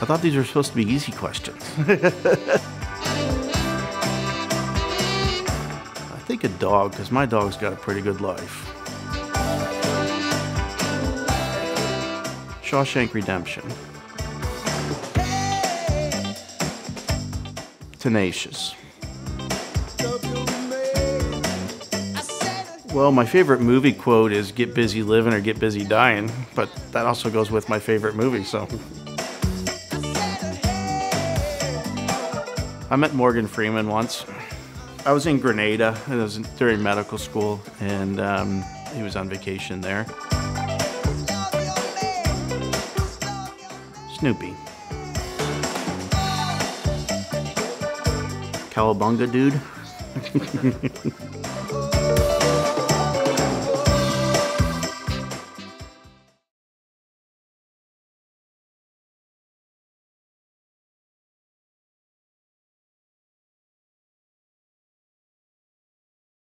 I thought these were supposed to be easy questions. I think a dog, because my dog's got a pretty good life. Shawshank Redemption. Tenacious. Well, my favorite movie quote is get busy living or get busy dying, but that also goes with my favorite movie, so. I met Morgan Freeman once. I was in Grenada, it was during medical school, and um, he was on vacation there. Snoopy. Cowabunga dude.